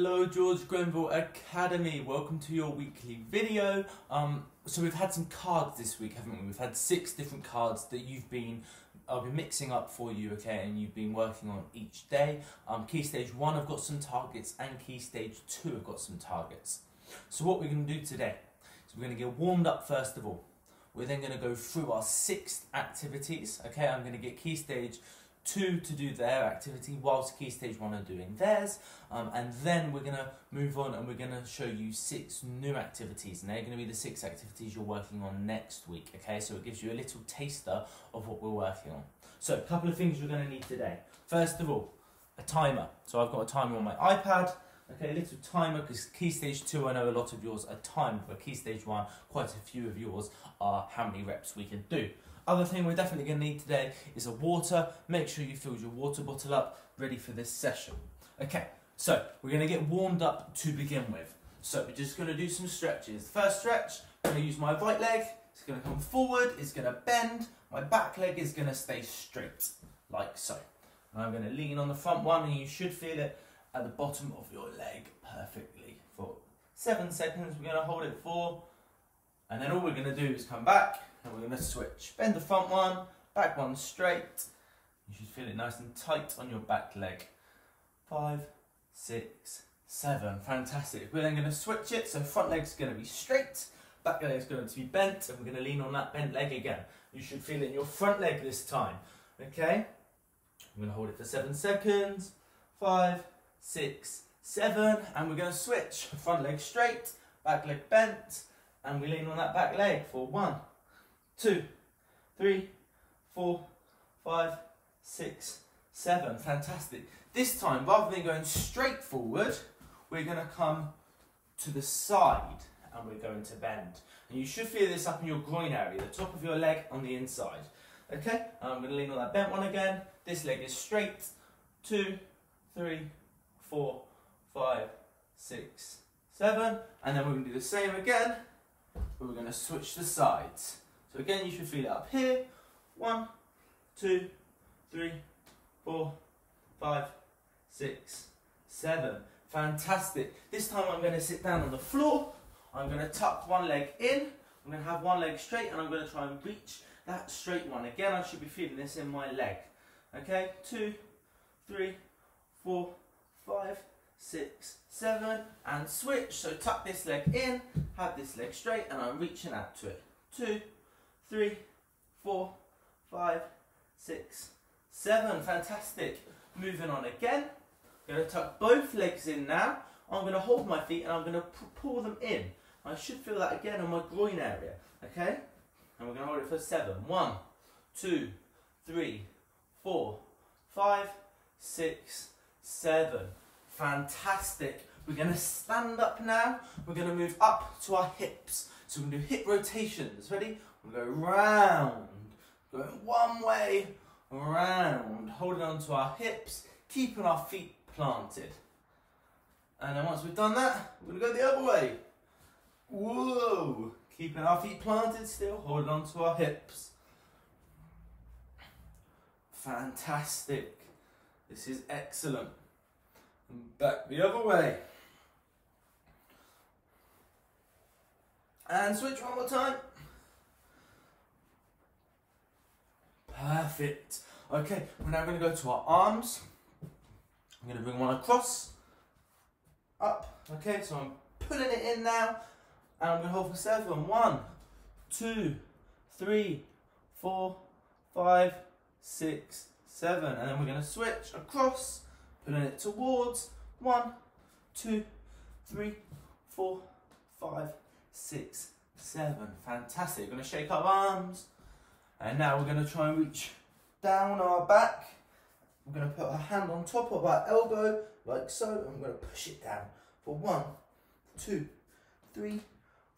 Hello George Grenville Academy, welcome to your weekly video. Um, so we've had some cards this week, haven't we? We've had six different cards that you've been, I've been mixing up for you, okay, and you've been working on each day. Um, key stage one, I've got some targets, and key stage two, I've got some targets. So what we're going to do today, is we're going to get warmed up first of all. We're then going to go through our six activities, okay, I'm going to get key stage two to do their activity whilst key stage one are doing theirs um, and then we're going to move on and we're going to show you six new activities and they're going to be the six activities you're working on next week okay? So it gives you a little taster of what we're working on. So a couple of things you're going to need today. First of all a timer. So i've got a timer on my ipad okay? A little timer because key stage two i know a lot of yours are timed but key stage one quite a few of yours are how many reps we can do other thing we're definitely going to need today is a water. Make sure you filled your water bottle up, ready for this session. Okay, so we're going to get warmed up to begin with. So we're just going to do some stretches. First stretch, I'm going to use my right leg. It's going to come forward, it's going to bend. My back leg is going to stay straight, like so. And I'm going to lean on the front one and you should feel it at the bottom of your leg perfectly. For seven seconds, we're going to hold it for, and then all we're going to do is come back and we're going to switch. Bend the front one, back one straight. You should feel it nice and tight on your back leg. Five, six, seven. Fantastic. We're then going to switch it. So front leg's going to be straight, back leg's going to be bent, and we're going to lean on that bent leg again. You should feel it in your front leg this time. Okay? I'm going to hold it for seven seconds. Five, six, seven. And we're going to switch. Front leg straight, back leg bent, and we lean on that back leg for one, two, three, four, five, six, seven. Fantastic. This time, rather than going straight forward, we're going to come to the side and we're going to bend. And you should feel this up in your groin area, the top of your leg on the inside. Okay, I'm going to lean on that bent one again. This leg is straight. Two, three, four, five, six, seven. And then we're going to do the same again. But we're going to switch the sides. So again, you should feel it up here. One, two, three, four, five, six, seven. Fantastic. This time I'm going to sit down on the floor. I'm going to tuck one leg in. I'm going to have one leg straight and I'm going to try and reach that straight one. Again, I should be feeling this in my leg. Okay, two, three, four, five, six, seven, and switch. So tuck this leg in, have this leg straight, and I'm reaching out to it. Two, three, four, five, six, seven. Fantastic. Moving on again. I'm going to tuck both legs in now. I'm going to hold my feet and I'm going to pull them in. I should feel that again on my groin area. Okay? And we're going to hold it for seven. One, two, three, four, five, six, seven. Fantastic. We're going to stand up now. We're going to move up to our hips. So we're going to do hip rotations. Ready? Go round, going one way, round, holding on to our hips, keeping our feet planted. And then once we've done that, we're to go the other way. Whoa! Keeping our feet planted still, holding on to our hips. Fantastic. This is excellent. And back the other way. And switch one more time. Perfect. Okay, we're now going to go to our arms. I'm going to bring one across, up. Okay, so I'm pulling it in now. And I'm going to hold for seven. One, two, three, four, five, six, seven. And then we're going to switch across, pulling it towards. One, two, three, four, five, six, seven. Fantastic. We're going to shake our arms. And now we're going to try and reach down our back. We're going to put our hand on top of our elbow, like so, and we're going to push it down for one, two, three,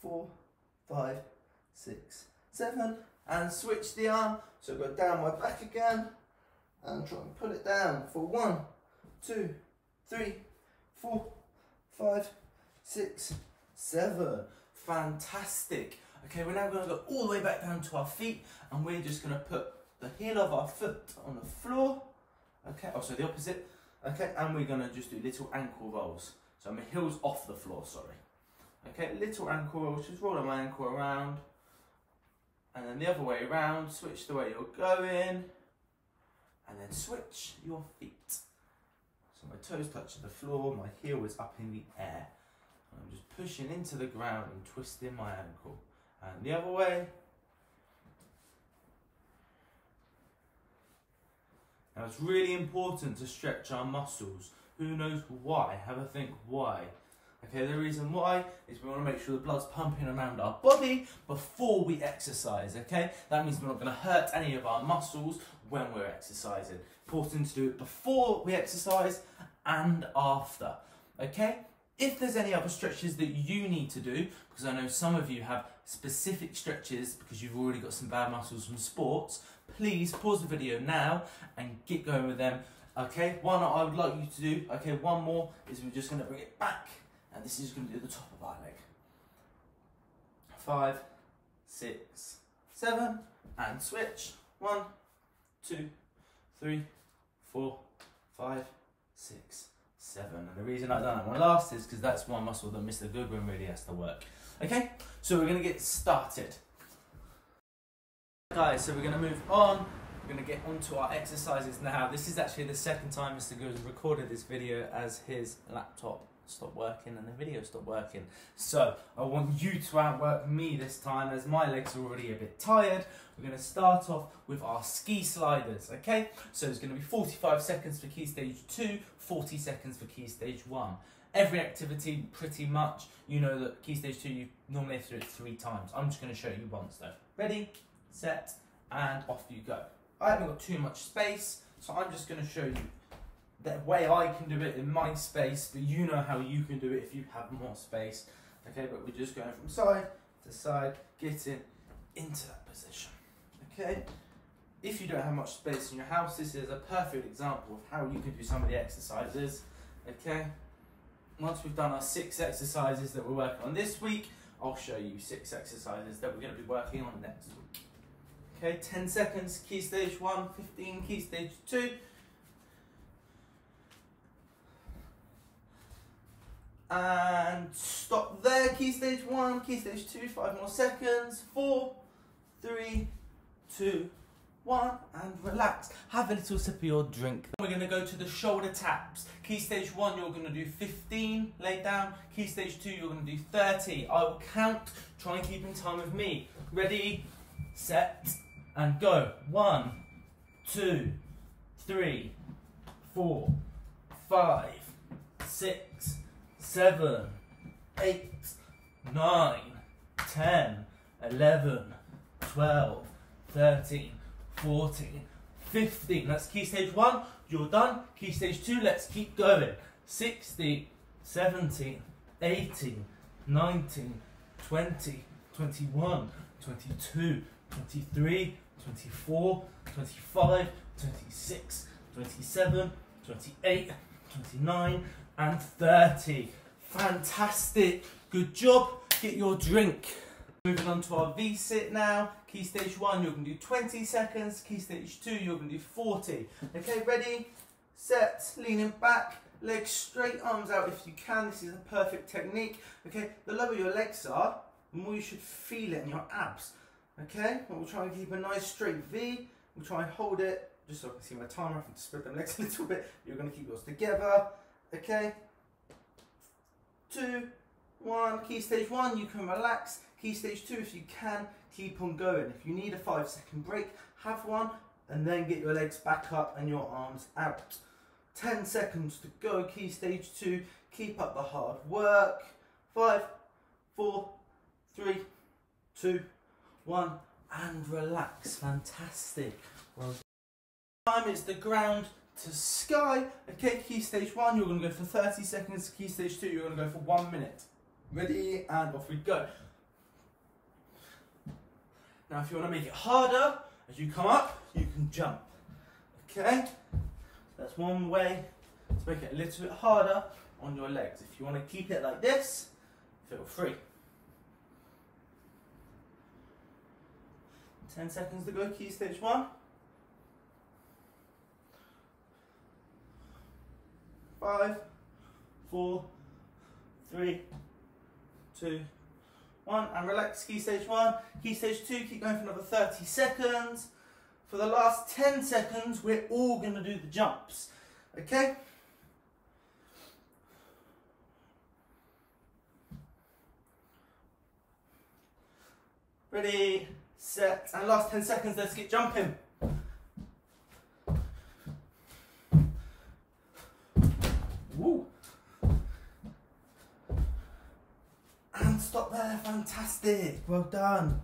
four, five, six, seven, and switch the arm. So go down my back again, and try and pull it down for one, two, three, four, five, six, seven. Fantastic. Okay, we're now going to go all the way back down to our feet and we're just going to put the heel of our foot on the floor. Okay, oh, the opposite. Okay, and we're going to just do little ankle rolls. So my heel's off the floor, sorry. Okay, little ankle rolls, just rolling my ankle around. And then the other way around, switch the way you're going. And then switch your feet. So my toes touching the floor, my heel is up in the air. I'm just pushing into the ground and twisting my ankle. And the other way. Now it's really important to stretch our muscles. Who knows why? Have a think why. Okay, the reason why is we want to make sure the blood's pumping around our body before we exercise, okay? That means we're not going to hurt any of our muscles when we're exercising. Important to do it before we exercise and after, okay? If there's any other stretches that you need to do, because I know some of you have specific stretches because you've already got some bad muscles from sports, please pause the video now and get going with them. Okay, one I would like you to do, okay, one more is we're just going to bring it back and this is going to do the top of our leg. Five, six, seven, and switch. One, two, three, four, five, six, seven. And the reason I've done that one last is because that's one muscle that Mr. Goodwin really has to work. Okay, so we're going to get started. Guys, so we're going to move on. We're going to get onto our exercises now. This is actually the second time Mr. Goodwin recorded this video as his laptop stopped working and the video stopped working. So I want you to outwork me this time as my legs are already a bit tired. We're going to start off with our ski sliders, okay? So it's going to be 45 seconds for key stage 2, 40 seconds for key stage 1. Every activity, pretty much, you know that key stage 2, you normally have to do it three times. I'm just going to show you once though. Ready, set, and off you go. I haven't got too much space, so I'm just going to show you the way I can do it in my space, but you know how you can do it if you have more space. Okay, but we're just going from side to side, getting into that position. Okay, if you don't have much space in your house, this is a perfect example of how you can do some of the exercises. Okay, once we've done our six exercises that we're working on this week, I'll show you six exercises that we're going to be working on next week. Okay, 10 seconds, key stage one, 15, key stage two. And stop there, key stage one, key stage two, five more seconds, four, three, two, one, and relax. Have a little sip of your drink. We're gonna go to the shoulder taps. Key stage one, you're gonna do 15, lay down. Key stage two, you're gonna do 30. I will count, try and keep in time with me. Ready, set, and go. One, two, three, four, five, six, seven, eight, nine, ten, eleven, twelve, thirteen, fourteen, fifteen. That's key stage one. You're done. Key stage two. Let's keep going. 16, 17, 18, 19, 20, 21, 22, 23, 24, 25, 26, 27, 28, 29, and 30. Fantastic. Good job. Get your drink. Moving on to our V-sit now. Key stage one, you're going to do 20 seconds. Key stage two, you're going to do 40. Okay, ready, set, leaning back, legs straight, arms out if you can. This is a perfect technique. Okay, the lower your legs are, the more you should feel it in your abs. Okay, we'll try and keep a nice straight V. We'll try and hold it, just so I can see my timer. I to spread them legs a little bit. You're going to keep yours together. Okay, two, one. Key stage one, you can relax. Key stage two, if you can, keep on going. If you need a five second break, have one and then get your legs back up and your arms out. 10 seconds to go, key stage two. Keep up the hard work. Five, four, three, two, one, and relax. Fantastic. Well time is the ground to sky. Okay, key stage one, you're gonna go for 30 seconds. Key stage two, you're gonna go for one minute. Ready, and off we go. Now, if you wanna make it harder, as you come up, you can jump. Okay, that's one way to make it a little bit harder on your legs. If you wanna keep it like this, feel free. 10 seconds to go, key stage one. Five, four, three, two, one, and relax, key stage one. Key stage two, keep going for another 30 seconds. For the last 10 seconds, we're all gonna do the jumps, okay? Ready, set, and last 10 seconds, let's get jumping. Woo. And stop there, fantastic, well done.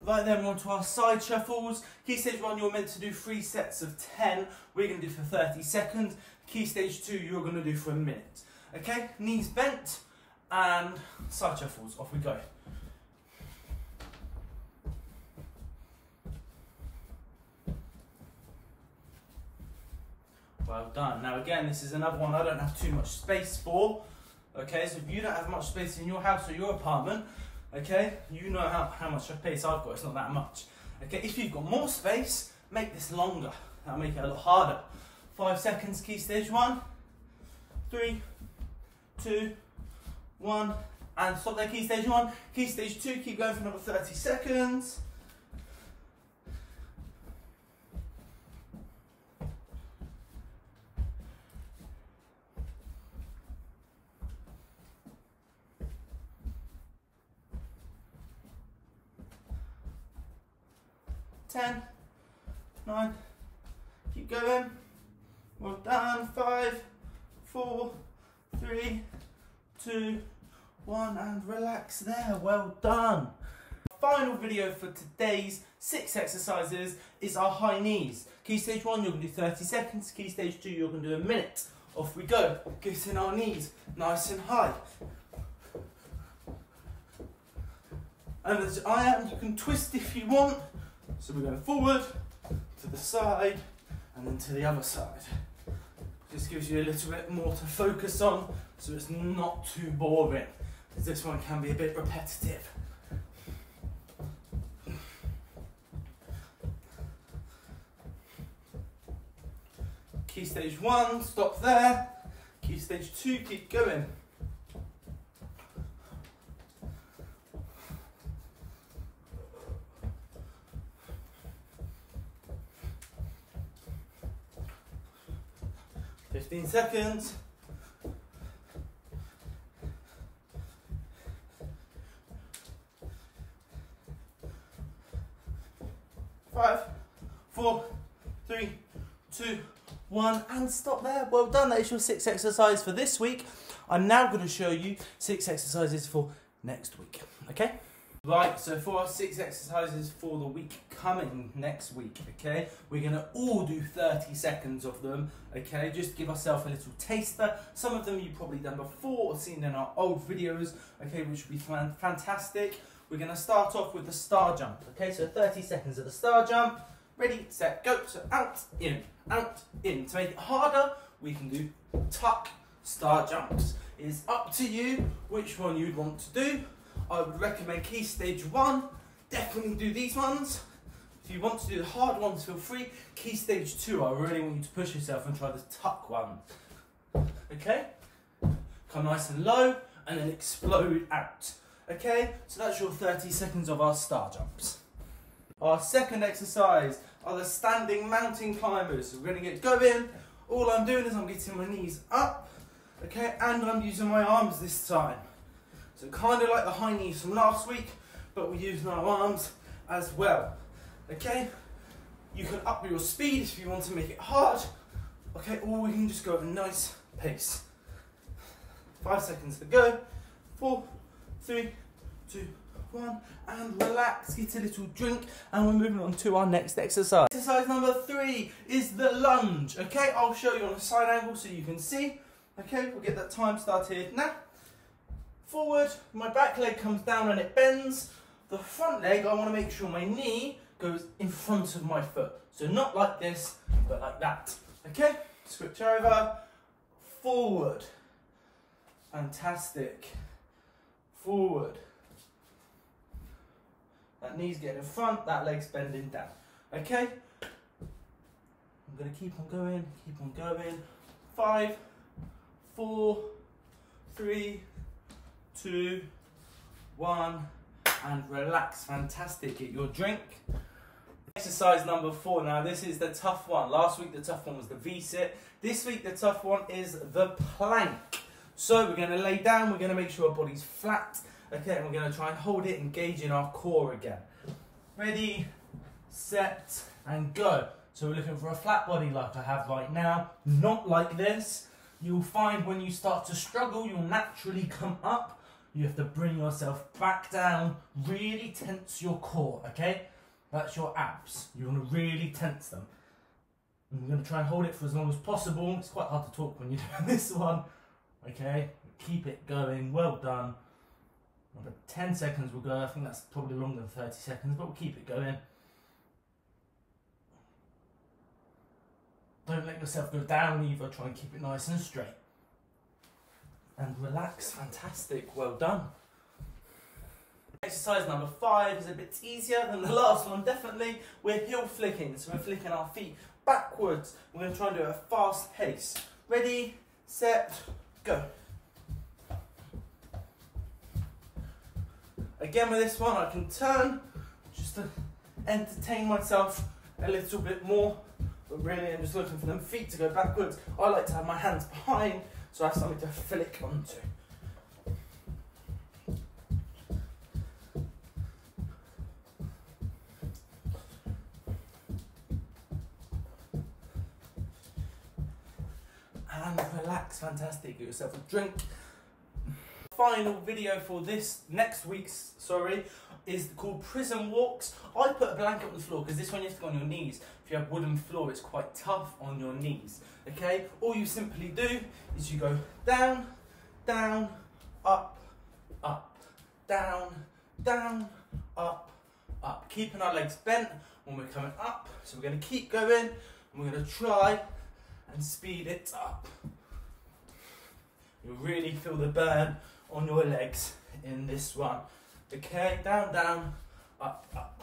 Right then, we're on to our side shuffles. Key stage one, you're meant to do three sets of 10. We're gonna do for 30 seconds. Key stage two, you're gonna do for a minute. Okay, knees bent and side shuffles, off we go. Well done. Now again, this is another one I don't have too much space for. Okay, so if you don't have much space in your house or your apartment, okay, you know how, how much space I've got, it's not that much. Okay, if you've got more space, make this longer. That'll make it a lot harder. Five seconds, key stage one, three, two, one, and stop there, key stage one. Key stage two, keep going for another 30 seconds. Ten, nine, keep going. Well done. Five, four, three, two, one, and relax there. Well done. Final video for today's six exercises is our high knees. Key stage one, you're gonna do 30 seconds. Key stage two, you're gonna do a minute. Off we go. Getting our knees nice and high. And as I am, you can twist if you want. So we're going forward, to the side, and then to the other side. Just gives you a little bit more to focus on, so it's not too boring. Because this one can be a bit repetitive. Key stage one, stop there. Key stage two, keep going. Fifteen seconds. Five, four, three, two, one, and stop there. Well done. That is your six exercise for this week. I'm now going to show you six exercises for next week. Okay? Right, so for our six exercises for the week coming next week, okay, we're going to all do 30 seconds of them, okay, just give ourselves a little taster. Some of them you've probably done before or seen in our old videos, okay, which will be fantastic. We're going to start off with the star jump, okay, so 30 seconds of the star jump. Ready, set, go. So out, in, out, in. To make it harder, we can do tuck star jumps. It is up to you which one you'd want to do. I would recommend key stage one. Definitely do these ones. If you want to do the hard ones, feel free. Key stage two, I really want you to push yourself and try the tuck one. Okay? Come nice and low and then explode out. Okay? So that's your 30 seconds of our star jumps. Our second exercise are the standing mountain climbers. So we're going to get going. All I'm doing is I'm getting my knees up, okay, and I'm using my arms this time. So kind of like the high knees from last week, but we're using our arms as well, okay? You can up your speed if you want to make it hard, okay, or we can just go at a nice pace. Five seconds to go. Four, three, two, one, and relax, get a little drink, and we're moving on to our next exercise. Exercise number three is the lunge, okay? I'll show you on a side angle so you can see. Okay, we'll get that time started now. Forward, my back leg comes down and it bends. The front leg, I wanna make sure my knee goes in front of my foot. So not like this, but like that. Okay, switch over, forward. Fantastic. Forward. That knee's getting in front, that leg's bending down. Okay? I'm gonna keep on going, keep on going. Five, four, three, two, one, and relax. Fantastic. Get your drink. Exercise number four. Now, this is the tough one. Last week, the tough one was the V sit. This week, the tough one is the plank. So, we're going to lay down, we're going to make sure our body's flat. Okay, and we're going to try and hold it, engaging our core again. Ready, set, and go. So, we're looking for a flat body like I have right now, not like this. You'll find when you start to struggle, you'll naturally come up. You have to bring yourself back down, really tense your core, okay? That's your abs. You want to really tense them. We're going to try and hold it for as long as possible. It's quite hard to talk when you're doing this one. Okay, keep it going. Well done. Another 10 seconds will go. I think that's probably longer than 30 seconds, but we'll keep it going. Don't let yourself go down either. Try and keep it nice and straight. And relax. Fantastic. Well done. Exercise number five is a bit easier than the last one, definitely. We're heel flicking, so we're flicking our feet backwards. We're going to try and do a fast pace. Ready, set, go. Again with this one, I can turn just to entertain myself a little bit more. But really, I'm just looking for them feet to go backwards. I like to have my hands behind, so I have something to flick onto. and relax. Fantastic. Get yourself a drink. Final video for this next week's sorry is called prison walks. I put a blanket on the floor because this one you have to go on your knees. If you have wooden floor, it's quite tough on your knees. Okay. All you simply do is you go down, down, up, up, down, down, up, up. Keeping our legs bent when we're coming up. So we're going to keep going. And we're going to try and speed it up. You'll really feel the burn on your legs in this one. Okay, down, down, up, up.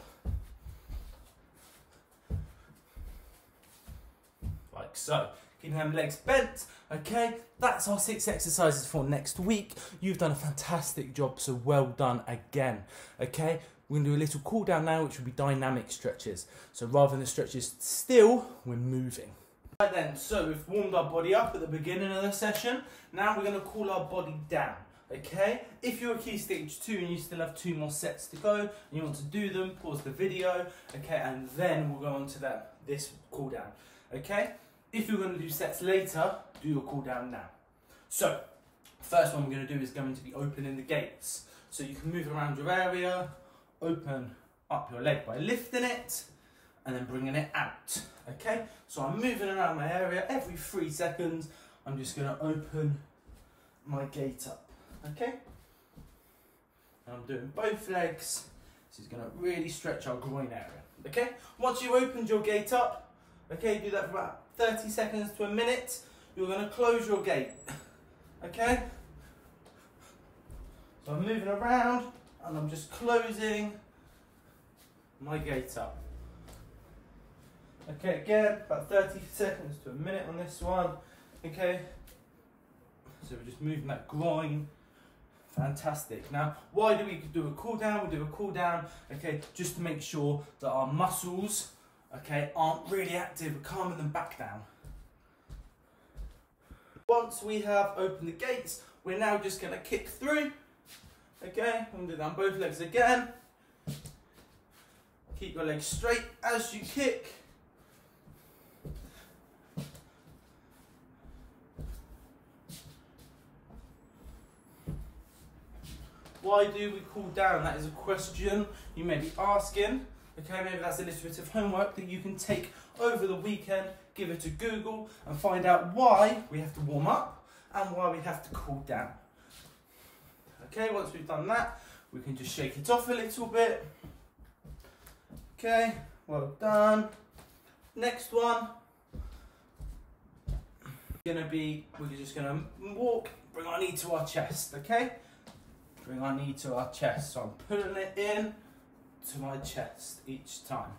Like so. Keeping them legs bent. Okay, that's our six exercises for next week. You've done a fantastic job, so well done again. Okay, we're gonna do a little cool down now, which will be dynamic stretches. So rather than the stretches still, we're moving. Right then, so we've warmed our body up at the beginning of the session. Now we're to cool our body down. Okay, if you're a key stage two and you still have two more sets to go and you want to do them, pause the video, okay, and then we'll go on to that this cool down. Okay, if you're going to do sets later, do your cool down now. So, first one we're going to do is going to be opening the gates. So you can move around your area, open up your leg by lifting it, and then bringing it out. Okay, so I'm moving around my area every three seconds. I'm just going to open my gate up. Okay, and I'm doing both legs. This is going to really stretch our groin area. Okay, once you've opened your gate up, okay, do that for about 30 seconds to a minute. You're going to close your gate. Okay, so I'm moving around and I'm just closing my gate up. Okay, again, about 30 seconds to a minute on this one. Okay, so we're just moving that groin. Fantastic. Now, why do we do a cool down? We do a cool down, okay, just to make sure that our muscles, okay, aren't really active. We're calming them back down. Once we have opened the gates, we're now just going to kick through. Okay, I'm to do that both legs again. Keep your legs straight as you kick. Why do we cool down? That is a question you may be asking. Okay, maybe that's a little bit of homework that you can take over the weekend, give it to Google, and find out why we have to warm up and why we have to cool down. Okay, once we've done that, we can just shake it off a little bit. Okay, well done. Next one. Gonna be, we're just gonna walk, bring our knee to our chest, okay? Bring our knee to our chest. So I'm putting it in to my chest each time.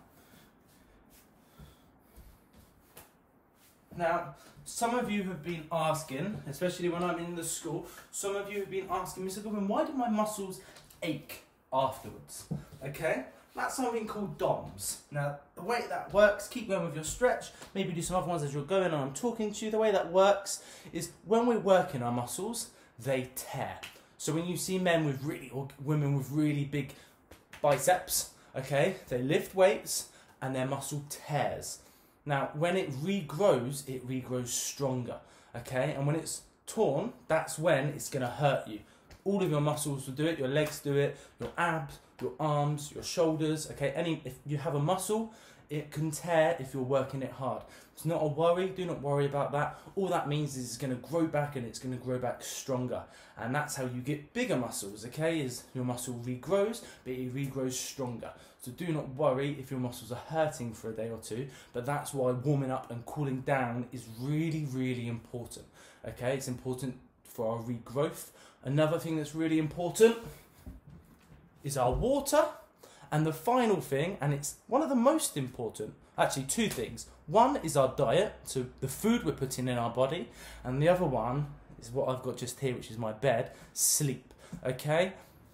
Now, some of you have been asking, especially when I'm in the school, some of you have been asking, Mr. Goodwin, why do my muscles ache afterwards? Okay? That's something called DOMS. Now, the way that works, keep going with your stretch, maybe do some other ones as you're going and I'm talking to you. The way that works is when we're working our muscles, they tear. So when you see men with really, or women with really big biceps, okay, they lift weights and their muscle tears. Now, when it regrows, it regrows stronger, okay? And when it's torn, that's when it's gonna hurt you. All of your muscles will do it, your legs do it, your abs, your arms, your shoulders, okay? Any if you have a muscle, it can tear if you're working it hard. It's not a worry, do not worry about that. All that means is it's going to grow back and it's going to grow back stronger. And that's how you get bigger muscles, okay? Is your muscle regrows, but it regrows stronger. So do not worry if your muscles are hurting for a day or two, but that's why warming up and cooling down is really, really important. Okay, it's important for our regrowth. Another thing that's really important is our water. And the final thing, and it's one of the most important, actually, two things. One is our diet, so the food we're putting in our body, and the other one is what I've got just here, which is my bed sleep. Okay?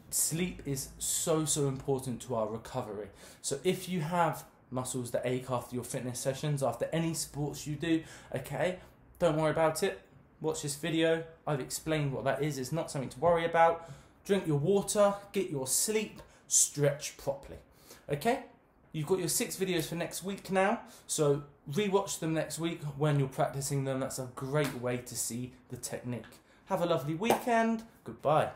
Sleep is so, so important to our recovery. So if you have muscles that ache after your fitness sessions, after any sports you do, okay, don't worry about it. Watch this video. I've explained what that is. It's not something to worry about. Drink your water, get your sleep, stretch properly. Okay? You've got your six videos for next week now, so rewatch them next week when you're practicing them. That's a great way to see the technique. Have a lovely weekend. Goodbye.